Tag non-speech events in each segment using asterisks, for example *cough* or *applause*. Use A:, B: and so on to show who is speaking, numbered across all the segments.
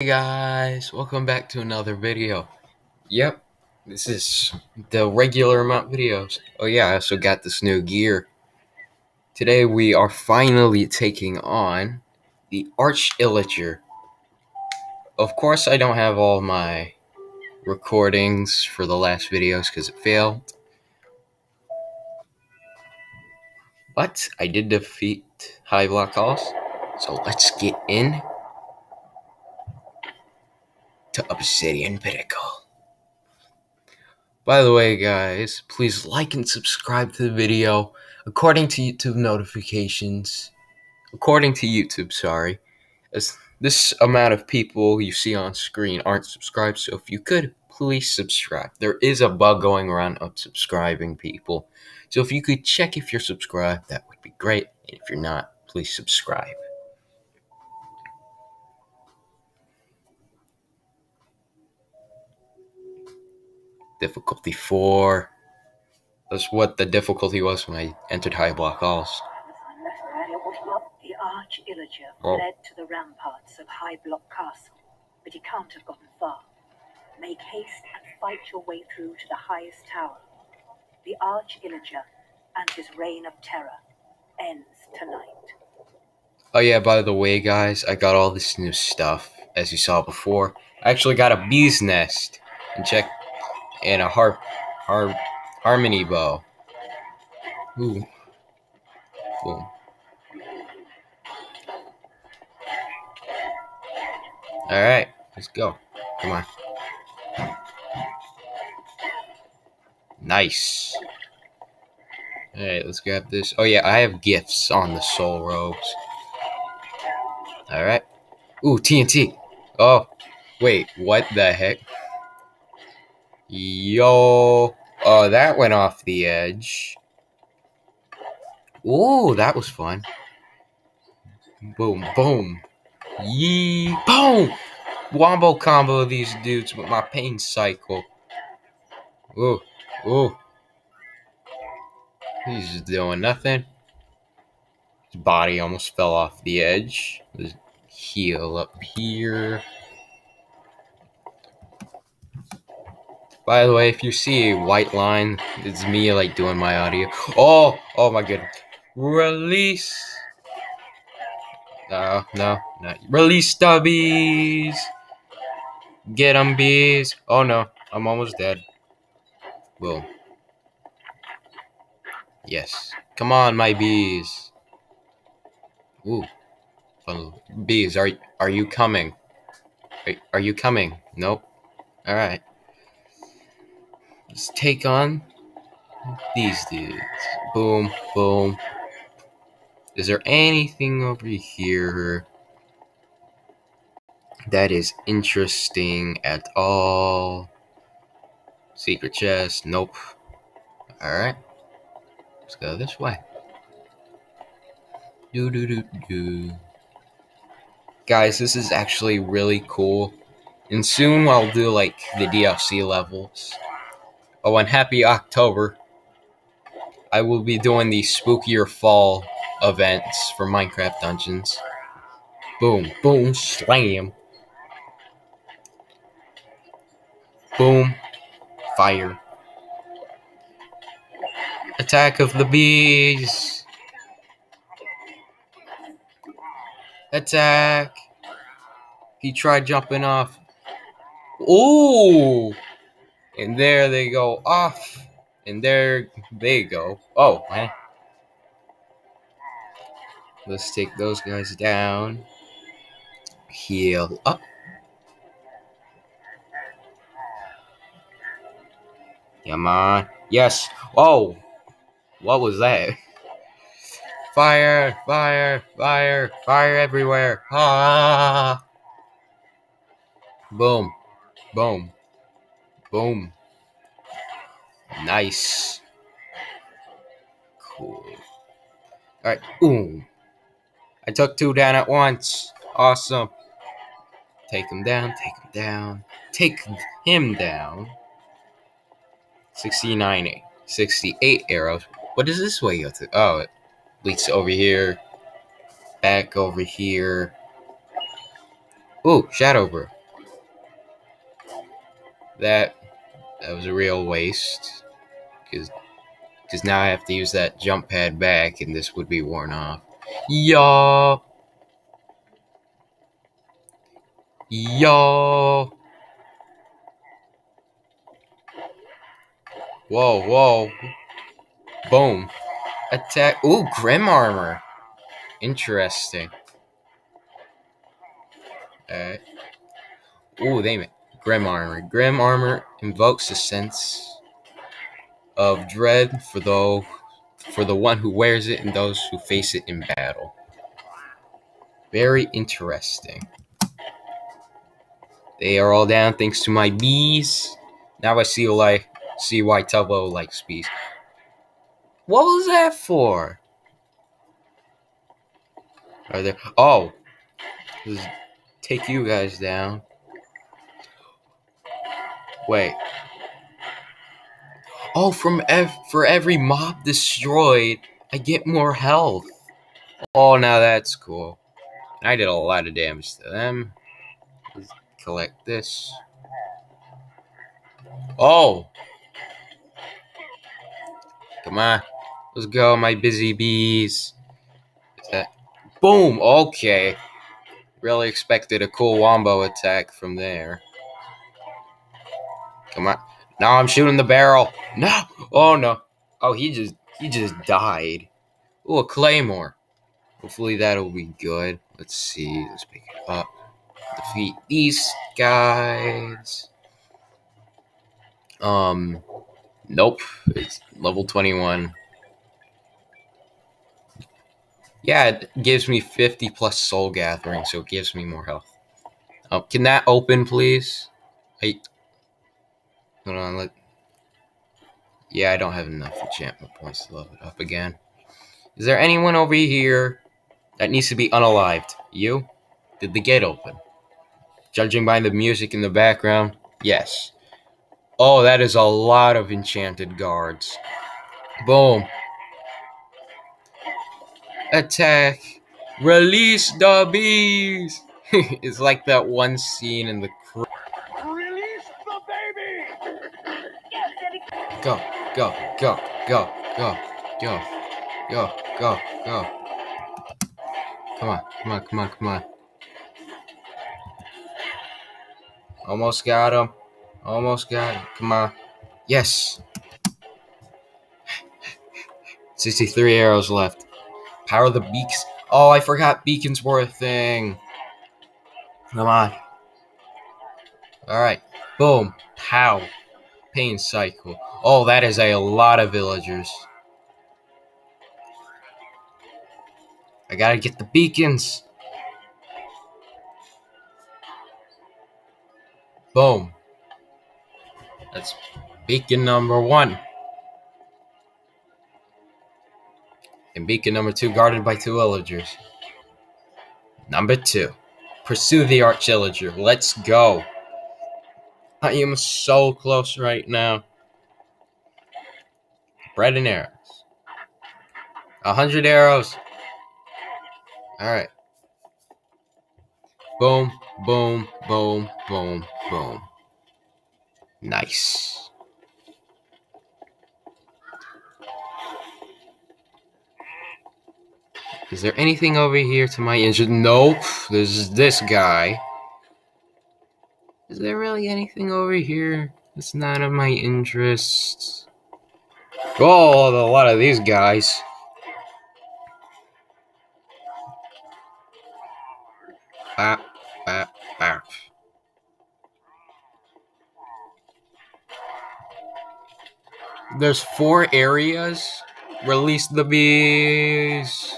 A: Hey guys, welcome back to another video. Yep, this is the regular amount videos. Oh yeah, I also got this new gear. Today we are finally taking on the Arch Illager. Of course I don't have all my recordings for the last videos because it failed. But I did defeat Highblock Halls, so let's get in to Obsidian Pinnacle. By the way, guys, please like and subscribe to the video. According to YouTube notifications, according to YouTube, sorry, as this amount of people you see on screen aren't subscribed, so if you could, please subscribe. There is a bug going around of subscribing people. So if you could check if you're subscribed, that would be great. And if you're not, please subscribe. Difficulty 4. That's what the difficulty was when I entered Highblock Halls.
B: The Arch Illager oh. fled to the ramparts of High Block Castle, but he can't have gotten far. Make haste and fight your way through to the highest tower. The Arch Illager and his reign of terror ends tonight.
A: Oh yeah, by the way, guys, I got all this new stuff, as you saw before. I actually got a bee's nest. And check and a harp, harp harmony bow. Ooh. Boom. All right, let's go. Come on. Nice. All right, let's grab this. Oh yeah, I have gifts on the soul robes. All right. Ooh, TNT. Oh, wait, what the heck? Yo. Oh, that went off the edge. Oh, that was fun. Boom, boom. Yee, boom! Wombo combo these dudes with my pain cycle. Ooh, ooh. He's just doing nothing. His body almost fell off the edge. His heel up here. By the way, if you see a white line, it's me like doing my audio. Oh, oh my goodness. Release. No, no, no. Release stubbies. Get them bees. Oh no, I'm almost dead. Boom. Yes. Come on, my bees. Ooh. Bees, are are you coming? Are, are you coming? Nope. All right. Let's take on these dudes. Boom, boom. Is there anything over here that is interesting at all? Secret chest? Nope. Alright. Let's go this way. Do do do do. Guys, this is actually really cool. And soon I'll do like the DLC levels. Oh, and happy October. I will be doing the spookier fall events for Minecraft Dungeons. Boom, boom, slam. Boom, fire. Attack of the bees. Attack. He tried jumping off. Ooh. And there they go off. And there they go. Oh, man. Let's take those guys down. Heal up. Come on. Yes. Oh. What was that? Fire, fire, fire, fire everywhere. Ah. Boom. Boom. Boom. Nice. Cool. Alright. Boom. I took two down at once. Awesome. Take him down. Take him down. Take him down. 69, 68 arrows. What is this way go to? Oh, it leads over here. Back over here. Ooh, Shadow Brew. That that was a real waste. Because because now I have to use that jump pad back and this would be worn off. Yo. Yo. Whoa, whoa. Boom. Attack. Ooh, Grim Armor. Interesting. Alright. Ooh, they Grim Armor. Grim Armor invokes a sense of dread for the for the one who wears it and those who face it in battle. Very interesting. They are all down thanks to my bees. Now I see why see why Tubbo likes bees. What was that for? Are there? Oh, take you guys down. Wait. Oh, from ev- for every mob destroyed, I get more health. Oh, now that's cool. I did a lot of damage to them. Let's collect this. Oh! Come on. Let's go, my busy bees. Boom! Okay. Really expected a cool wombo attack from there. Come on. Now I'm shooting the barrel. No. Oh no. Oh, he just he just died. Oh, a claymore. Hopefully that'll be good. Let's see. Let's pick it up. Defeat these guys. Um, nope. It's level 21. Yeah, it gives me 50 plus soul gathering, so it gives me more health. Oh, can that open, please? I Hold on, let. Yeah, I don't have enough enchantment points to level it up again. Is there anyone over here that needs to be unalived? You? Did the gate open? Judging by the music in the background, yes. Oh, that is a lot of enchanted guards. Boom. Attack. Release the bees. *laughs* it's like that one scene in the go, go, go, go, go, go, go, go, go. Come on, come on, come on, come on. Almost got him. Almost got him. Come on. Yes. *laughs* 63 arrows left. Power the beaks. Oh, I forgot beacons were a thing. Come on. Alright. Boom. Pow. Pain cycle. Oh, that is a lot of villagers. I gotta get the beacons. Boom. That's beacon number one. And beacon number two guarded by two villagers. Number two. Pursue the arch villager. Let's go. I am so close right now. Bread and arrows. A hundred arrows. Alright. Boom, boom, boom, boom, boom. Nice. Is there anything over here to my injured? Nope. There's this guy. Is there really anything over here that's not of my interest? Oh, a lot of these guys. Bap, bap, bap. There's four areas. Release the bees.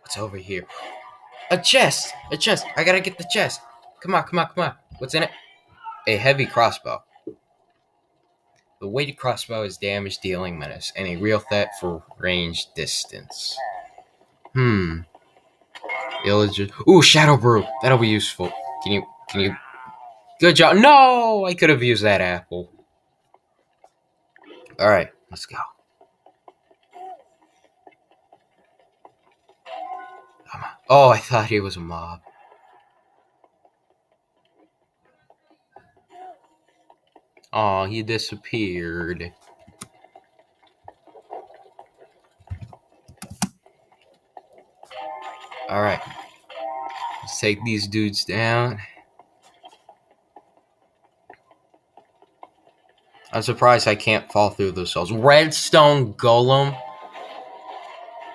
A: What's over here? A chest! A chest! I gotta get the chest! Come on, come on, come on. What's in it? A heavy crossbow. The weighted crossbow is damage dealing menace and a real threat for range distance. Hmm. Illegit. Ooh, shadow brew. That'll be useful. Can you? Can you? Good job. No, I could have used that apple. All right, let's go. Oh, I thought he was a mob. Oh, he disappeared. Alright. Let's take these dudes down. I'm surprised I can't fall through those cells. Redstone Golem.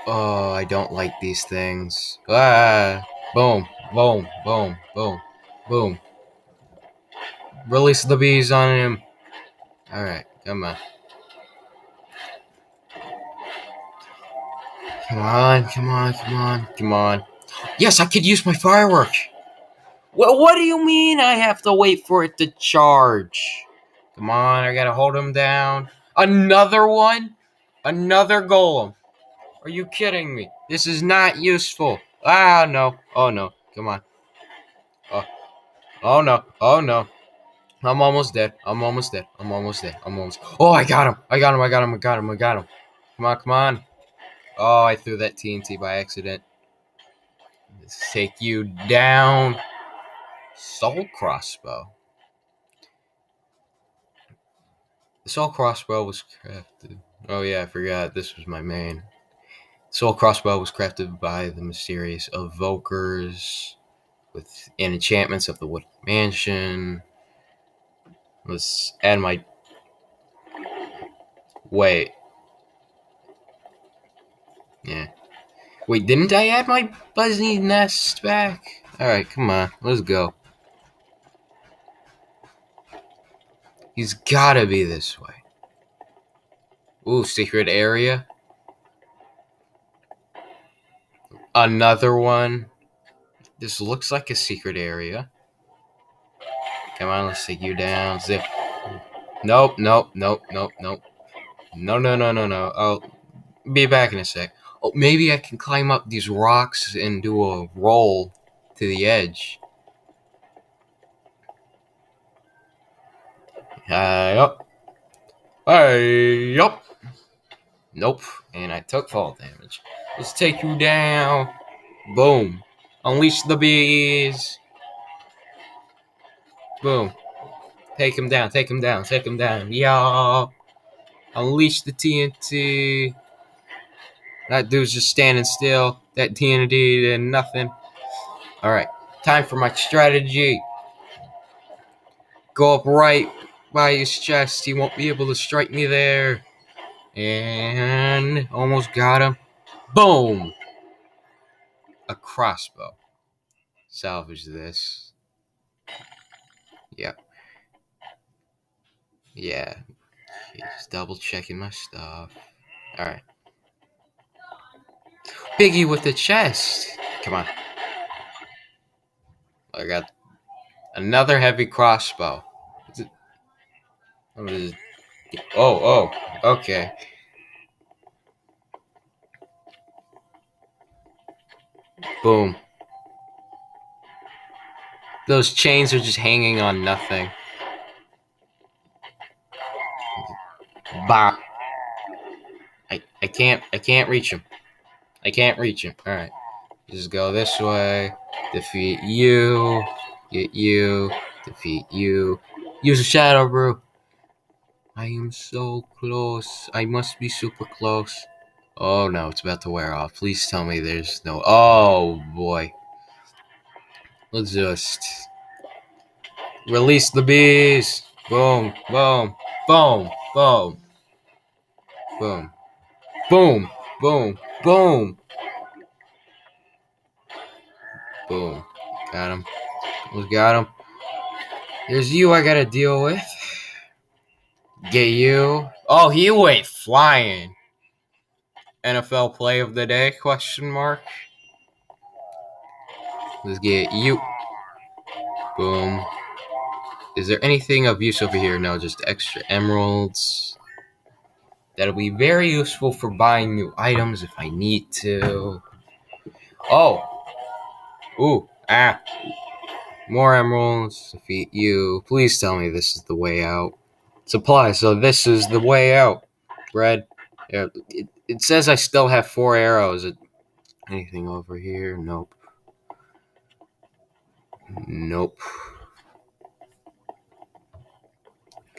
A: Oh, I don't like these things. Ah, boom, boom, boom, boom, boom. Release the bees on him. Alright, come on. Come on, come on, come on, come on. Yes, I could use my firework. Well, what do you mean I have to wait for it to charge? Come on, I gotta hold him down. Another one? Another golem. Are you kidding me? This is not useful. Ah, no. Oh, no. Come on. Oh. Oh, no. Oh, no. I'm almost dead. I'm almost dead. I'm almost dead. I'm almost. Oh, I got him. I got him. I got him. I got him. I got him. Come on. Come on. Oh, I threw that TNT by accident. Let's take you down. Soul crossbow. The soul crossbow was crafted. Oh yeah, I forgot. This was my main. Soul crossbow was crafted by the mysterious evokers with enchantments of the wood mansion. Let's add my. Wait. Yeah. Wait, didn't I add my Buzzy nest back? Alright, come on. Let's go. He's gotta be this way. Ooh, secret area. Another one. This looks like a secret area. Come on, let's take you down. Zip. Nope, nope, nope, nope, nope. No, no, no, no, no. I'll be back in a sec. Oh, maybe I can climb up these rocks and do a roll to the edge. Uh, hey up. Hey uh, up. Nope. And I took fall damage. Let's take you down. Boom. Unleash the bees. Boom. Take him down. Take him down. Take him down. Y'all. Unleash the TNT. That dude's just standing still. That TNT did nothing. Alright. Time for my strategy. Go up right by his chest. He won't be able to strike me there. And almost got him. Boom! A crossbow. Salvage this. Yep. Yeah. Just double checking my stuff. Alright. Biggie with the chest. Come on. I got another heavy crossbow. It? Oh, oh, okay. Boom. Those chains are just hanging on nothing. Bah. I I can't I can't reach him. I can't reach him. Alright. Just go this way. Defeat you. Get you. Defeat you. Use a shadow brew. I am so close. I must be super close. Oh no, it's about to wear off. Please tell me there's no. Oh boy. Let's just release the bees. Boom, boom, boom, boom, boom, boom, boom, boom, boom. Got him. We got him. There's you I gotta deal with. Get you. Oh, he went flying. NFL play of the day? Question mark. Let's get you. Boom. Is there anything of use over here? No, just extra emeralds. That'll be very useful for buying new items if I need to. Oh. Ooh. Ah. More emeralds. Defeat you. Please tell me this is the way out. Supply. So this is the way out. Bread. Yeah, it, it says I still have four arrows. It, Anything over here? Nope. Nope.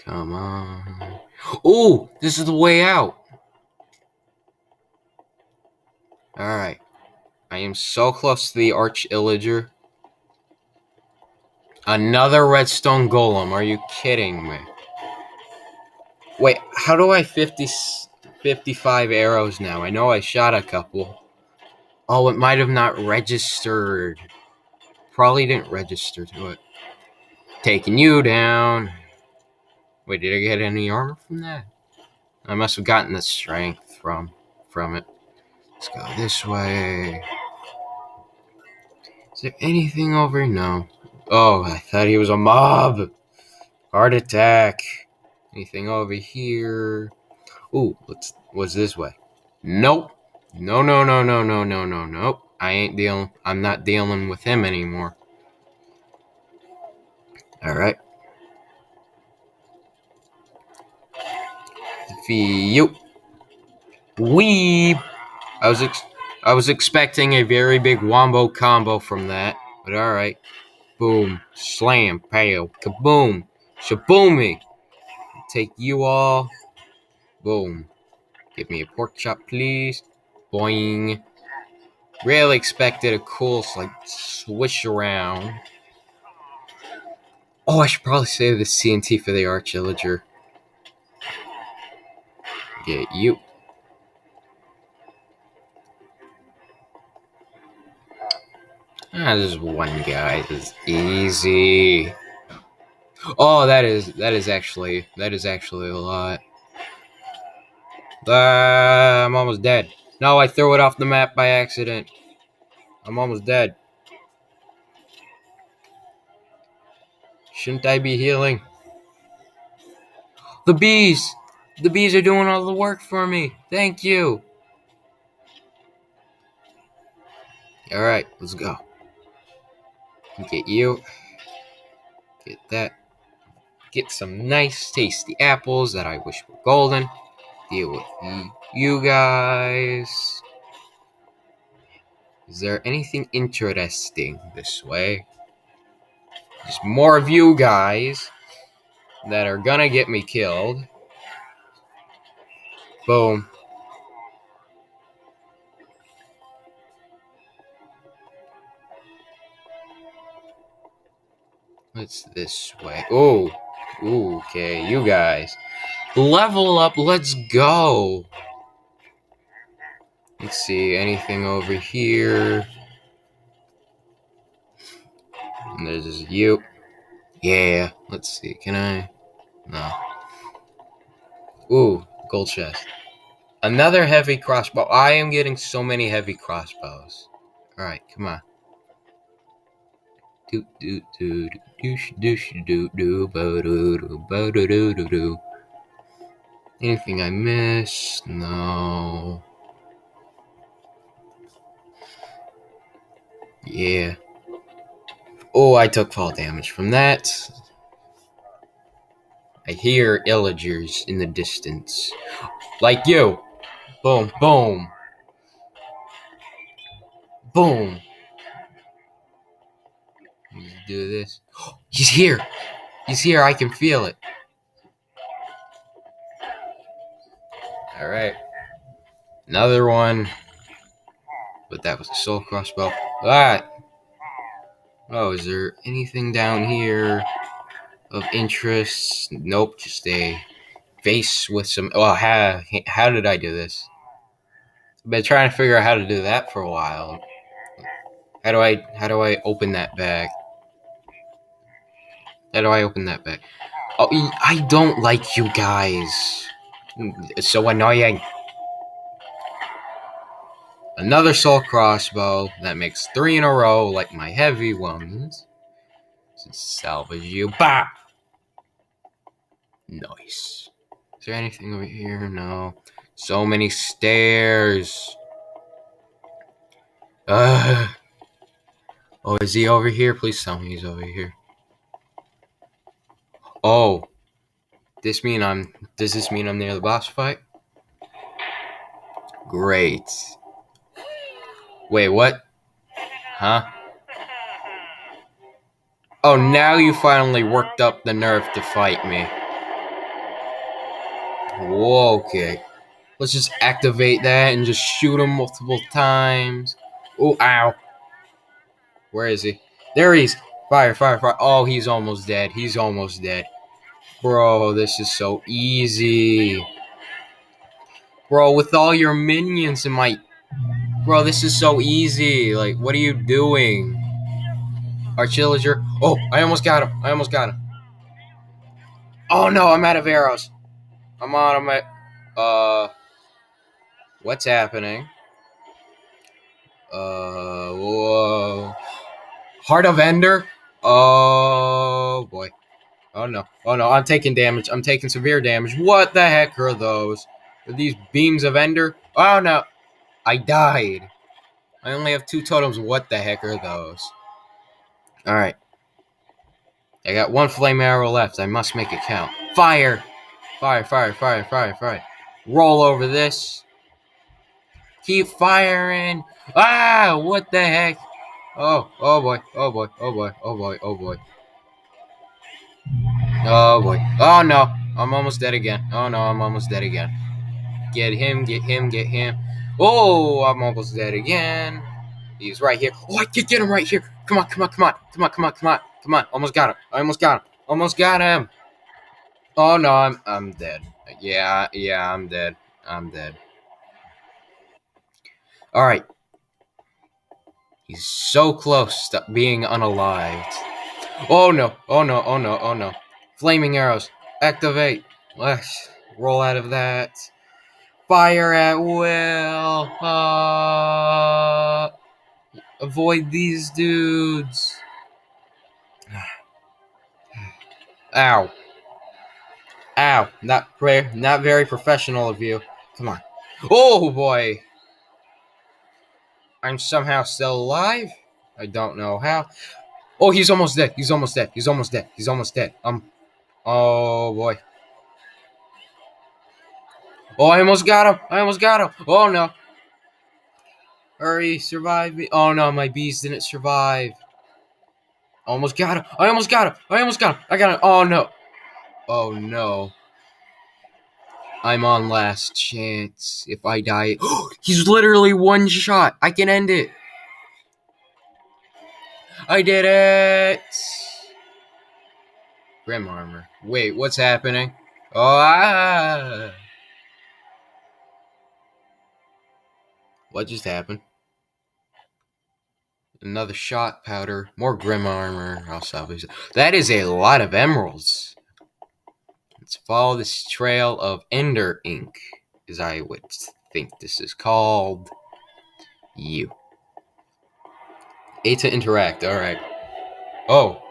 A: Come on. Oh, this is the way out. Alright. I am so close to the Arch Illager. Another redstone golem. Are you kidding me? Wait, how do I 50, 55 arrows now? I know I shot a couple. Oh, it might have not registered. Probably didn't register to it. Taking you down. Wait, did I get any armor from that? I must have gotten the strength from from it. Let's go this way. Is there anything over? No. Oh, I thought he was a mob. Heart attack. Anything over here? Ooh, let's. What's this way? Nope. No, no, no, no, no, no, no, nope. I ain't dealing. I'm not dealing with him anymore. All right. You. Weeb. I was I was expecting a very big wombo combo from that, but all right. Boom, slam, pow, kaboom, shaboomy. Take you all. Boom. Give me a pork chop, please. Boing. Really expected a cool like swish around. Oh, I should probably save the TNT for the Arch Illager. Get you. Ah, there's one guy. This is easy. Oh, that is that is actually that is actually a lot. Uh, I'm almost dead. No, I threw it off the map by accident. I'm almost dead. Shouldn't I be healing? The bees! The bees are doing all the work for me. Thank you. Alright, let's go. Get you. Get that. Get some nice, tasty apples that I wish were golden. Deal with you guys. Is there anything interesting this way? Just more of you guys that are gonna get me killed. Boom. What's this way? Oh, okay, you guys. Level up, let's go. Let's see, anything over here? And there's you. Yeah, let's see, can I? No. Gold chest. Another heavy crossbow. I am getting so many heavy crossbows. Alright, come on. Do do do do do do do do do do do do Anything I missed? No. Yeah. Oh, I took fall damage from that. I hear illagers in the distance. Like you. Boom, boom. Boom. Let's do this. He's here. He's here. I can feel it. All right. Another one. But that was a soul crossbow. All right. Oh, is there anything down here of interest? Nope, just a face with some. Oh, how how did I do this? I've been trying to figure out how to do that for a while. How do I how do I open that bag? How do I open that bag? Oh, I don't like you guys. It's so annoying. Another soul crossbow. That makes three in a row, like my heavy ones. To salvage you. Bah! Nice. Is there anything over here? No. So many stairs. Uh. Oh, is he over here? Please tell me he's over here. Oh. This mean I'm does this mean I'm near the boss fight? Great. Wait, what? Huh? Oh, now you finally worked up the nerve to fight me. Whoa, okay. Let's just activate that and just shoot him multiple times. Oh, ow. Where is he? There he is. Fire, fire, fire. Oh, he's almost dead. He's almost dead. Bro, this is so easy. Bro, with all your minions in my... Bro, this is so easy. Like, what are you doing? Archillager. Oh, I almost got him. I almost got him. Oh, no, I'm out of arrows. I'm on. I'm at... Uh... What's happening? Uh... Whoa. Heart of Ender? Oh, boy. Oh, no. Oh, no. I'm taking damage. I'm taking severe damage. What the heck are those? Are these beams of Ender? Oh, no. I died. I only have two totems. What the heck are those? Alright. I got one flame arrow left. I must make it count. Fire! Fire, fire, fire, fire, fire. Roll over this. Keep firing. Ah! What the heck? Oh, oh boy, oh boy, oh boy, oh boy, oh boy. Oh boy. Oh no. I'm almost dead again. Oh no, I'm almost dead again. Get him, get him, get him. Oh, I'm almost dead again. He's right here. Oh, I can get him right here. Come on, come on, come on, come on, come on, come on, come on. Almost got him. I almost got him. Almost got him. Oh no, I'm I'm dead. Yeah, yeah, I'm dead. I'm dead. All right. He's so close to being unalived. Oh no! Oh no! Oh no! Oh no! Flaming arrows. Activate. Let's roll out of that. Fire at will. Uh, avoid these dudes. *sighs* Ow. Ow. Not prayer. Not very professional of you. Come on. Oh boy. I'm somehow still alive. I don't know how. Oh, he's almost dead. He's almost dead. He's almost dead. He's almost dead. Um. Oh boy. Oh, I almost got him. I almost got him. Oh no. Hurry, survive me. Oh no, my bees didn't survive. Almost got him. I almost got him. I almost got him. I got him. Oh no. Oh no. I'm on last chance. If I die, *gasps* he's literally one shot. I can end it. I did it. Grim armor. Wait, what's happening? Oh, ah. What just happened? Another shot powder. More grim armor. I'll salvage it. That is a lot of emeralds. Let's follow this trail of Ender ink, as I would think this is called. You. A to interact. All right. Oh.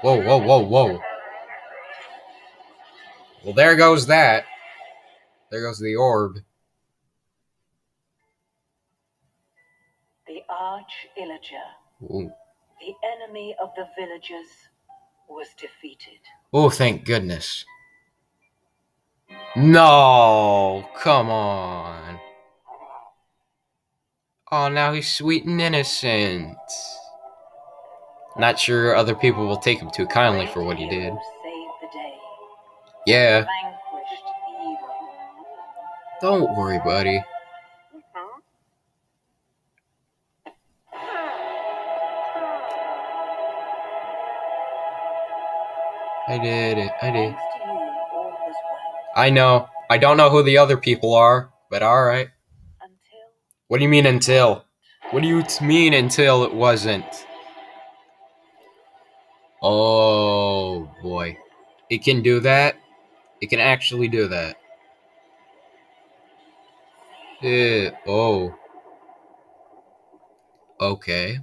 A: Whoa, whoa, whoa, whoa. Well, there goes that. There goes the orb.
B: Arch Illager,
A: Ooh.
B: the enemy of the villagers, was defeated.
A: Oh, thank goodness. No, come on. Oh, now he's sweet and innocent. Not sure other people will take him too kindly for what he did. Yeah, don't worry, buddy. I did it. I did.
B: Thanks to you, all was well.
A: I know. I don't know who the other people are, but alright. What do you mean until? What do you mean until it wasn't? Oh boy. It can do that? It can actually do that. Eh, oh. Okay.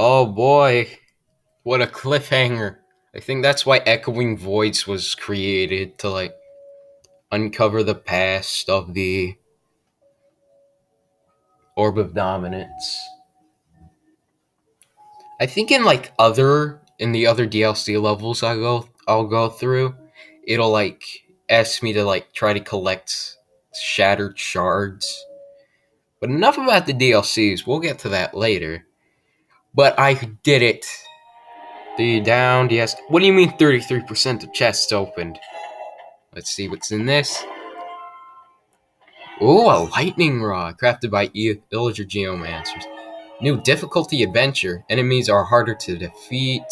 A: Oh boy. What a cliffhanger. I think that's why Echoing Voids was created to like uncover the past of the Orb of Dominance. I think in like other in the other DLC levels I go I'll go through, it'll like ask me to like try to collect shattered shards. But enough about the DLCs. We'll get to that later. But I did it. The down, yes. What do you mean 33% of chests opened? Let's see what's in this. Oh, a lightning rod crafted by villager geomancers. New difficulty adventure. Enemies are harder to defeat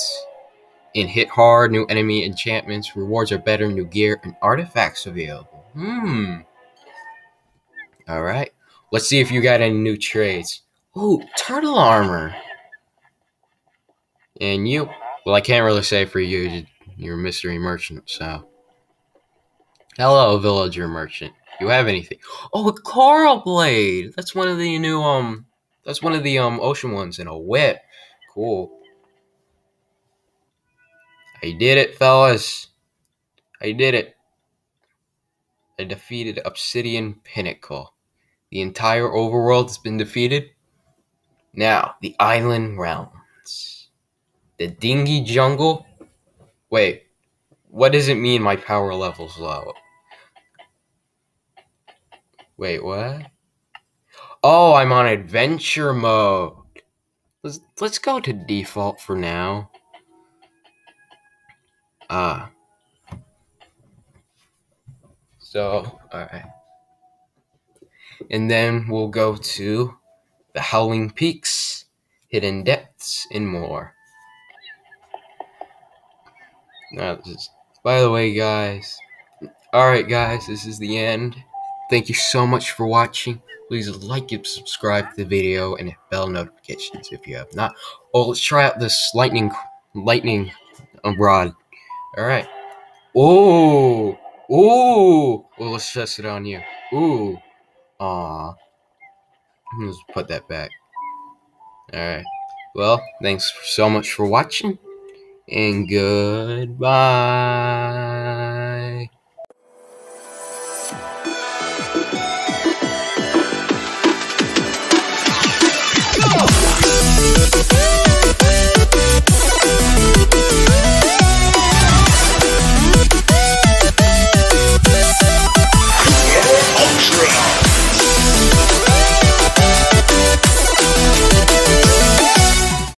A: and hit hard. New enemy enchantments. Rewards are better. New gear and artifacts available. Hmm. Alright. Let's see if you got any new trades. Oh, turtle armor. And you, well, I can't really say for you. You're a mystery merchant, so. Hello, villager merchant. You have anything? Oh, a coral blade. That's one of the new um. That's one of the um ocean ones and a whip. Cool. I did it, fellas. I did it. I defeated Obsidian Pinnacle. The entire overworld has been defeated. Now, the island realms. The dingy jungle. Wait, what does it mean my power level's low? Wait, what? Oh, I'm on adventure mode. Let's let's go to default for now. Ah. So, alright. And then we'll go to the Howling Peaks, Hidden Depths, and more. By the way, guys. Alright, guys, this is the end. Thank you so much for watching. Please like and subscribe to the video and hit bell notifications if you have not. Oh, let's try out this lightning lightning rod. Alright. Oh! Oh! Well, let's test it on you. Ooh. Aw. Let's put that back. Alright. Well, thanks so much for watching. And goodbye.